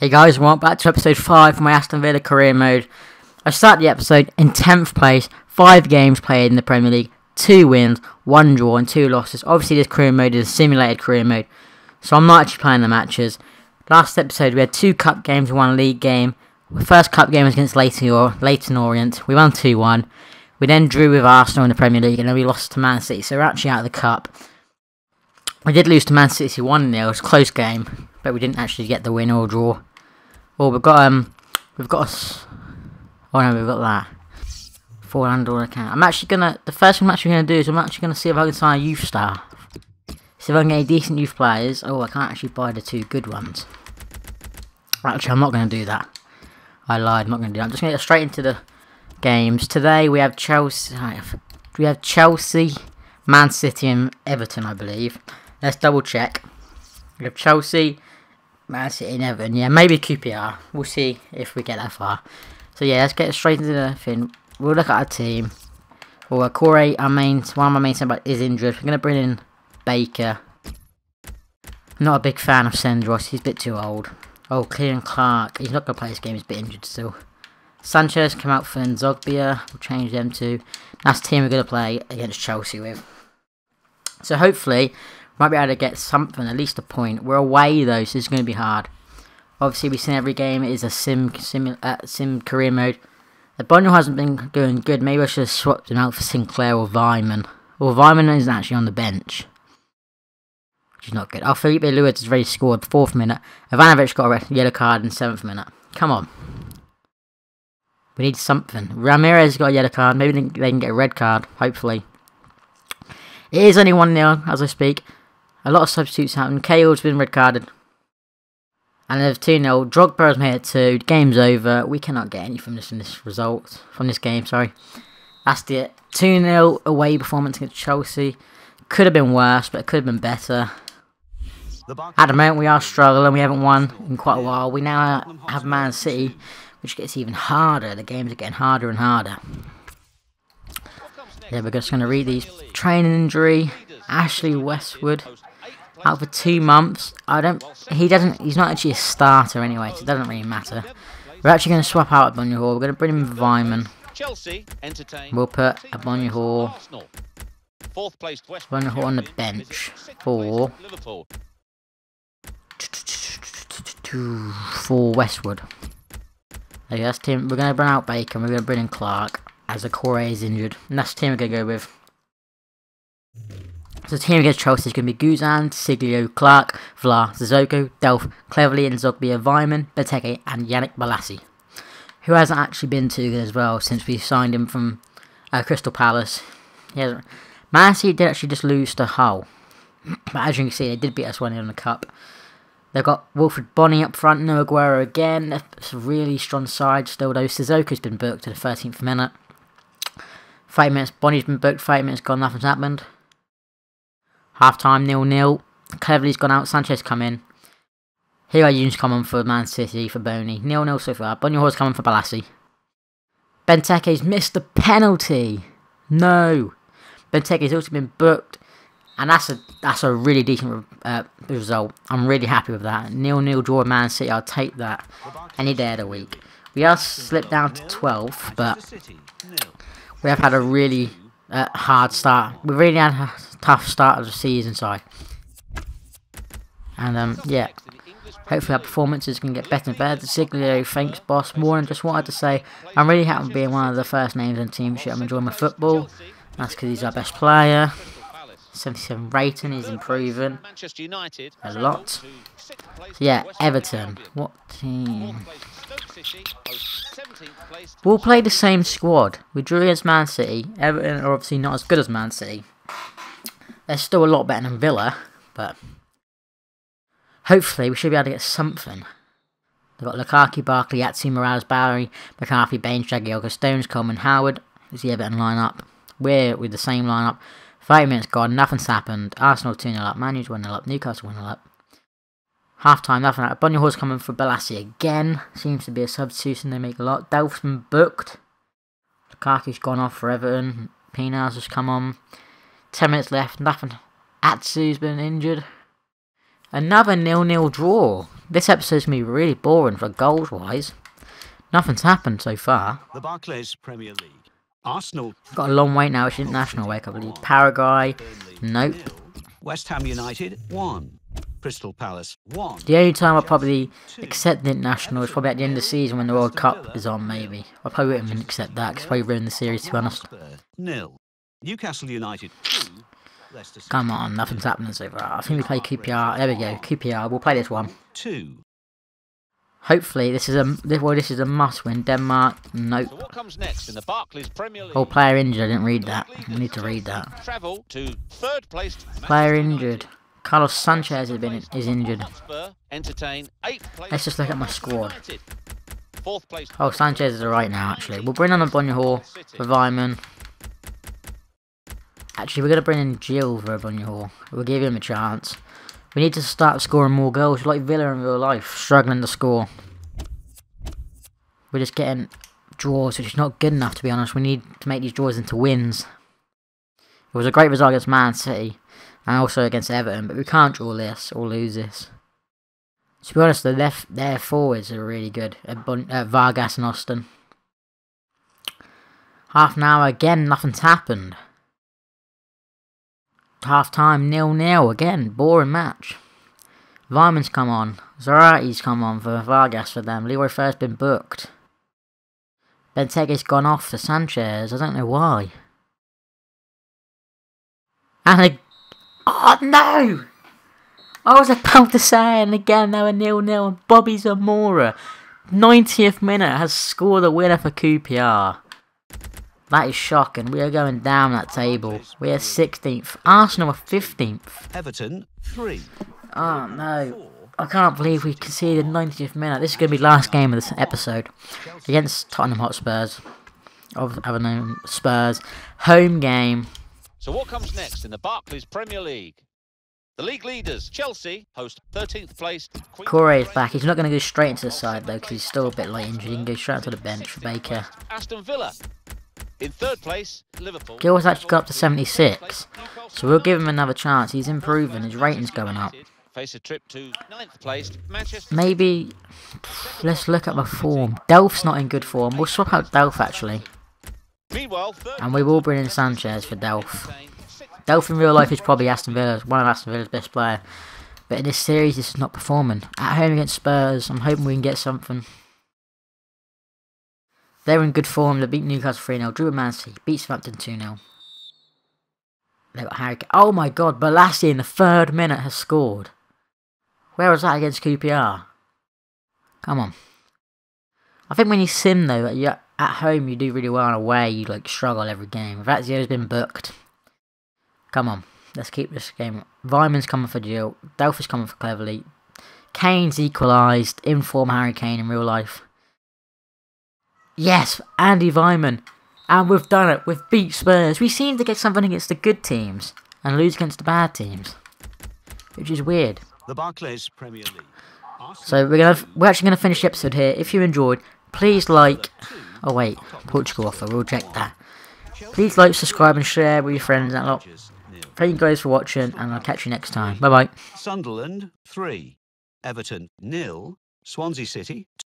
Hey guys, welcome back to episode 5 of my Aston Villa career mode. I start the episode in 10th place, 5 games played in the Premier League, 2 wins, 1 draw and 2 losses. Obviously this career mode is a simulated career mode, so I'm not actually playing the matches. Last episode we had 2 cup games and 1 league game. The first cup game was against Leyton, or Leyton Orient, we won 2-1. We then drew with Arsenal in the Premier League and then we lost to Man City, so we're actually out of the cup. We did lose to Man City 1 0, it was a close game, but we didn't actually get the win or draw. Oh, we've got, um, we've got us. Oh no, we've got that. Four handle account. I'm actually gonna, the first thing I'm actually gonna do is I'm actually gonna see if I can sign a youth star. See if I can get any decent youth players. Oh, I can't actually buy the two good ones. Actually, I'm not gonna do that. I lied, I'm not gonna do that. I'm just gonna get straight into the games. Today we have Chelsea, we have Chelsea, Man City and Everton, I believe. Let's double check. We have Chelsea, Man City and Everton. Yeah, maybe QPR. We'll see if we get that far. So yeah, let's get straight into the thing. We'll look at our team. Well, Corey, our main, one of my main centre is injured. We're going to bring in Baker. Not a big fan of Senderos. He's a bit too old. Oh, Ciaran Clark. He's not going to play this game. He's a bit injured still. Sanchez come out for N'Zogbia. We'll change them to. That's the team we're going to play against Chelsea with. So hopefully might be able to get something, at least a point. We're away though, so it's going to be hard. Obviously, we've seen every game. is a sim sim uh, sim career mode. The Bundle hasn't been doing good. Maybe I should have swapped him out for Sinclair or Weimann. Well, Weimann isn't actually on the bench. Which is not good. Oh, Filipe Luís has already scored fourth minute. Ivanovic got a red, yellow card in seventh minute. Come on. We need something. Ramires got a yellow card. Maybe they can get a red card. Hopefully. It is only 1-0 as I speak. A lot of substitutes happen. Cale's been red carded. And there's 2 0. Drogba's made it 2. Game's over. We cannot get any from this in this result. From this game, sorry. That's the 2 0 away performance against Chelsea. Could have been worse, but it could have been better. At the moment, we are struggling. We haven't won in quite a while. We now have Man City, which gets even harder. The games are getting harder and harder. Yeah, we're just going to read these. Training injury. Ashley Westwood out for two months. I don't. He doesn't. He's not actually a starter anyway, so it doesn't really matter. We're actually going to swap out a Agbonlahor. We're going to bring in Weimann. We'll put a Agbonlahor. Bunya Hall on the bench for for Westwood. Okay, that's team. We're going to bring out Bacon. We're going to bring in Clark as the core is injured, and that's the team we're going to go with. So the team against Chelsea is going to be Guzan, Siglio, Clark, Vlaar, Cissokho, Delph, Cleverley and Zogbia, Weimann, Benteke and Yannick Bolasie. Who hasn't actually been too good as well since we signed him from uh, Crystal Palace. He hasn't. Did actually just lose to Hull. but as you can see, they did beat us 1 in the Cup. They've got Wilfried Bony up front, no Aguero again. It's a really strong side still though. Cissokho's been booked to the 13th minute. Five minutes, Bony's been booked, five minutes gone, nothing's happened. Half time, nil nil. Cleverley's gone out, Sanchez come in. Here are Youn's coming for Man City for Bony. Nil nil so far. Agbonlahor's coming for Bolasie. Benteke's missed the penalty. No. Benteke's also been booked. And that's a that's a really decent uh, result. I'm really happy with that. Nil nil draw Man City. I'll take that any day of the week. We are slipped down to 12th, but we have had a really uh, hard start. We really had a tough start of the season, sorry. And um, yeah, hopefully our performances can get better and better. Siglio, thanks boss. More than just wanted to say, I'm really happy being one of the first names in team shit. I'm enjoying my football. That's because he's our best player. 77 rating, is improving a lot. So yeah, Everton. What team? We'll play the same squad. We drew against Man City. Everton are obviously not as good as Man City. They're still a lot better than Villa, but hopefully we should be able to get something. They've got Lukaku, Barkley, Atsu, Mirallas, Barry, McCarthy, Baines, Jagielka, Stones, Coleman, Howard. Is the Everton lineup. We're with the same lineup. Five minutes gone, nothing's happened. Arsenal 2 0 up, Man U's 1 0 up, Newcastle 1 0 up. Half time, nothing. Agbonlahor's coming for Bolasie again. Seems to be a substitution they make a lot. Delph's been booked. Lukaku's gone off for Everton. Pina's just come on. Ten minutes left, nothing. Atsu's been injured. Another nil-nil draw. This episode's going to be really boring for goals-wise. Nothing's happened so far. The Barclays Premier League. Arsenal. Got a long wait now. It's international wait, I believe. Paraguay. Nope. West Ham United 1. Crystal Palace 1. The only time I'll probably accept the international is probably at the end of the season when the World Cup is on, maybe. I probably wouldn't even accept that because probably ruin the series, to be honest. Nil. Newcastle United 2. Come on, nothing's happening so far. I think we play QPR. There we go, QPR. We'll play this one. 2. Hopefully, this is a this, well, this is a must-win. Denmark, So nope. what comes next in the Barclays Premier League? Oh, player injured. I didn't read that. I need to read that. Travel to third placed. Player injured. Carlos Sanchez has been is injured. Entertain eighth place. Let's just look at my squad. Fourth place. Oh, Sanchez is alright now. Actually, we'll bring on a Hall for Weimann. Actually, we're gonna bring in Gil for Hall. We'll give him a chance. We need to start scoring more goals, like Villa in real life, struggling to score. We're just getting draws, which is not good enough to be honest. We need to make these draws into wins. It was a great result against Man City, and also against Everton, but we can't draw this or lose this. To be honest, the left their forwards are really good. Uh, Vargas and Austin. Half an hour again, nothing's happened. Half time, nil nil again, boring match. Weimann's come on. Zarate's come on for Vargas for them. Leroy Fer's been booked. Benteke's gone off for Sanchez. I don't know why. And a... Oh no! I was about to say, and again they were nil nil. And Bobby Zamora, 90th minute, has scored a winner for QPR. That is shocking. We are going down that table. We are 16th. Arsenal are 15th. Everton 3. Oh no. I can't believe we conceded 90th minute. This is going to be last game of this episode. Against Tottenham Hotspurs. Of name Spurs. Home game. So what comes next in the Barclays Premier League? The league leaders, Chelsea, host 13th place. Queen Corey is back. He's not going to go straight into the side though because he's still a bit late injured. He can go straight onto the bench for Baker. Aston Villa. In third place, Liverpool. Gil's actually got up to 76. So we'll give him another chance. He's improving. His rating's going up. Face a trip to ninth place, Manchester. Maybe let's look at the form. Delph's not in good form. We'll swap out Delph actually. And we will bring in Sanchez for Delph. Delph in real life is probably Aston Villa's one of Aston Villa's best player. But in this series this is not performing. At home against Spurs, I'm hoping we can get something. They're in good form, they beat Newcastle 3 0, drew with Man City, beat Southampton 2 0. They got Harry. Oh my god, Bolasie in the third minute has scored. Where was that against QPR? Come on. I think when you sim though, at home you do really well and away you like struggle every game. Vazio's been booked. Come on, let's keep this game. Weimann's coming for Gil. Delph's coming for Cleverley. Kane's equalised. Inform Harry Kane in real life. Yes, Andi Weimann. And we've done it. We've beat Spurs. We seem to get something against the good teams and lose against the bad teams. Which is weird. The Barclays Premier League. So we're gonna we're actually gonna finish the episode here. If you enjoyed, please like. Oh wait, Portugal offer. We'll check that. Please like, subscribe, and share with your friends and that lot. Thank you guys for watching, and I'll catch you next time. Bye bye. Sunderland 3. Everton nil. Swansea City